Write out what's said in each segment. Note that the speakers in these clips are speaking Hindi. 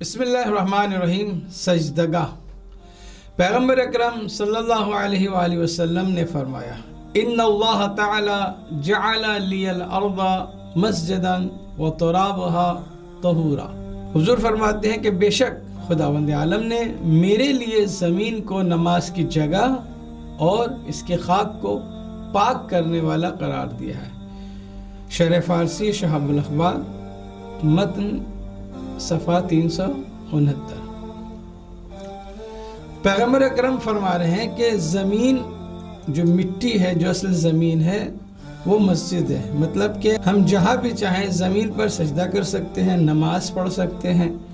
बसमीम सजदगा। पैगंबर अकरम सल्लल्लाहु ने फरमाया इन अल्लाह मस्जिदन व तहूरा। हुजूर फरमाते हैं कि बेशक खुदावंद आलम ने मेरे लिए ज़मीन को, नमाज़ की जगह और इसके खाक को पाक करने वाला करार दिया है। शर फारसी शहाबुल अखबार, मतन सफ़ा तीन सौ उनहत्तर। पैगंबर अक्रम फरमा रहे हैं कि ज़मीन, जो मिट्टी है, जो असल ज़मीन है, वो मस्जिद है। मतलब कि हम जहाँ भी चाहें ज़मीन पर सजदा कर सकते हैं, नमाज़ पढ़ सकते हैं,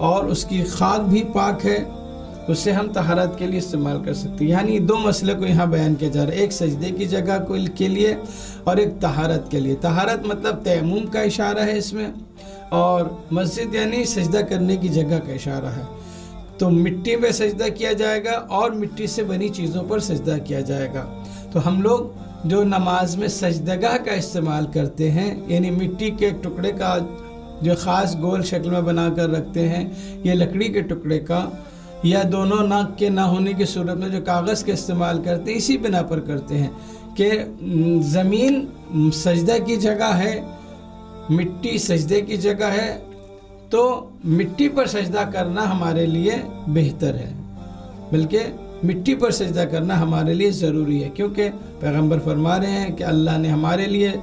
और उसकी खाक भी पाक है, उसे हम तहारत के लिए इस्तेमाल कर सकते हैं। यानी दो मसले को यहाँ बयान किया जा रहा है। एक सजदे की जगह को के लिए और एक तहारत के लिए। तहारत मतलब तयमुम का इशारा है इसमें। और मस्जिद यानी सजदा करने की जगह का इशारा है। तो मिट्टी में सजदा किया जाएगा और मिट्टी से बनी चीज़ों पर सजदा किया जाएगा। तो हम लोग जो नमाज़ में सजदगाह का इस्तेमाल करते हैं, यानी मिट्टी के टुकड़े का जो ख़ास गोल शक्ल में बना कर रखते हैं, या लकड़ी के टुकड़े का, या दोनों नाक के ना होने की सूरत में जो कागज़ का इस्तेमाल करते हैं, इसी बिना पर करते हैं कि ज़मीन सजदा की जगह है मिट्टी सजदे की जगह है तो मिट्टी पर सजदा करना हमारे लिए बेहतर है। बल्कि मिट्टी पर सजदा करना हमारे लिए ज़रूरी है, क्योंकि पैगंबर फरमा रहे हैं कि अल्लाह ने हमारे लिए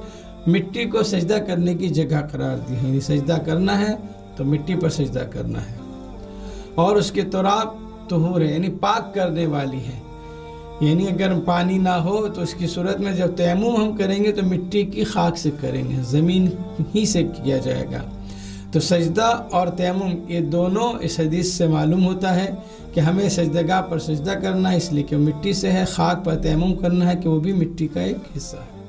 मिट्टी को सजदा करने की जगह करार दी है। यानी सजदा करना है तो मिट्टी पर सजदा करना है। और उसके तुराब तहूर है, यानी पाक करने वाली है। यानी अगर पानी ना हो तो उसकी सूरत में जब तयमुम हम करेंगे तो मिट्टी की खाक से करेंगे, ज़मीन ही से किया जाएगा। तो सजदा और तयमुम ये दोनों इस हदीस से मालूम होता है कि हमें सजदगा पर सजदा करना है, इसलिए कि मिट्टी से है, खाक पर तयमुम करना है कि वो भी मिट्टी का एक हिस्सा है।